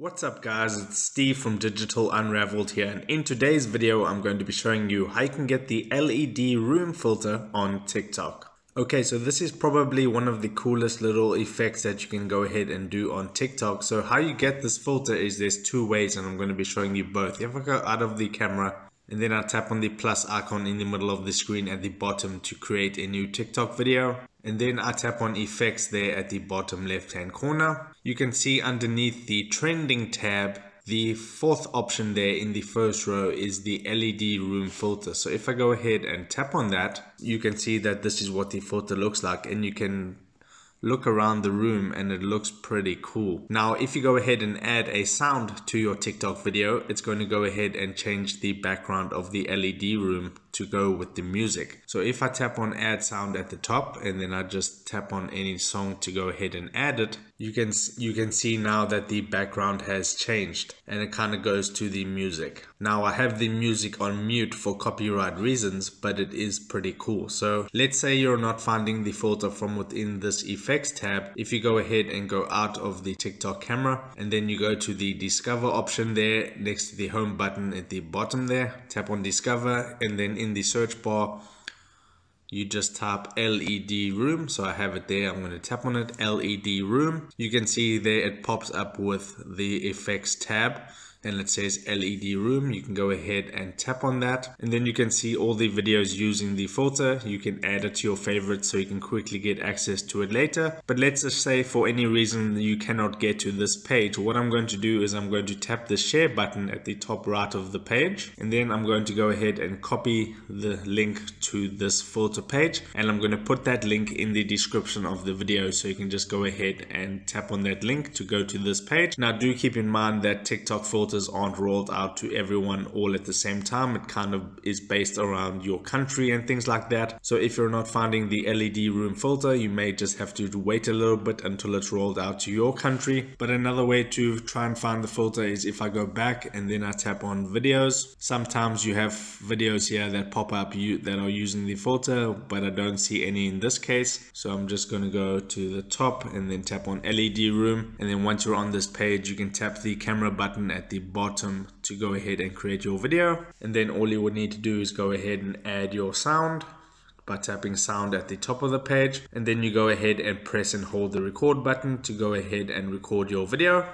What's up guys, it's Steve from Digital Unraveled here and in today's video I'm going to be showing you how you can get the LED room filter on TikTok. Okay, so this is probably one of the coolest little effects that you can go ahead and do on TikTok. So how you get this filter is there's two ways and I'm going to be showing you both. If I go out of the camera and then I tap on the plus icon in the middle of the screen at the bottom to create a new TikTok video. And then I tap on effects there at the bottom left hand corner. You can see underneath the trending tab, the fourth option there in the first row is the LED room filter. So if I go ahead and tap on that, you can see that this is what the filter looks like and you can look around the room and it looks pretty cool. Now, if you go ahead and add a sound to your TikTok video, it's going to go ahead and change the background of the LED room to go with the music. So if I tap on add sound at the top and then I just tap on any song to go ahead and add it, you can you can see now that the background has changed and it kind of goes to the music. Now I have the music on mute for copyright reasons, but it is pretty cool. So let's say you're not finding the filter from within this effects tab. If you go ahead and go out of the TikTok camera and then you go to the discover option there next to the home button at the bottom there, tap on discover and then in the search bar you just type LED room. So I have it there. I'm going to tap on it, LED room. You can see there it pops up with the effects tab and it says LED room. You can go ahead and tap on that and then you can see all the videos using the filter. You can add it to your favorites so you can quickly get access to it later. But let's just say for any reason you cannot get to this page. What I'm going to do is I'm going to tap the share button at the top right of the page and then I'm going to go ahead and copy the link to this filter page and I'm going to put that link in the description of the video so you can just go ahead and tap on that link to go to this page. Now do keep in mind that TikTok filter aren't rolled out to everyone all at the same time. It kind of is based around your country and things like that. So if you're not finding the LED room filter, you may just have to wait a little bit until it's rolled out to your country. But another way to try and find the filter is if I go back and then I tap on videos. Sometimes you have videos here that pop up you that are using the filter, but I don't see any in this case. So I'm just going to go to the top and then tap on LED room. And then once you're on this page, you can tap the camera button at the bottom to go ahead and create your video. And then all you would need to do is go ahead and add your sound by tapping sound at the top of the page. And then you go ahead and press and hold the record button to go ahead and record your video.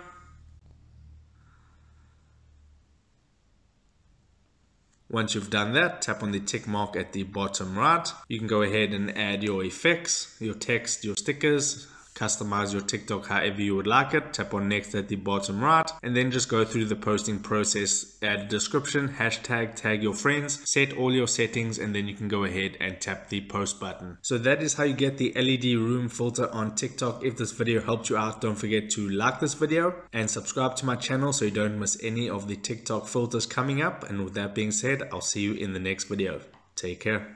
Once you've done that, tap on the tick mark at the bottom right. You can go ahead and add your effects, your text, your stickers, customize your TikTok however you would like it. Tap on next at the bottom right and then just go through the posting process. Add a description, hashtag, tag your friends, set all your settings and then you can go ahead and tap the post button. So that is how you get the LED room filter on TikTok. If this video helped you out, don't forget to like this video and subscribe to my channel so you don't miss any of the TikTok filters coming up. And with that being said, I'll see you in the next video. Take care.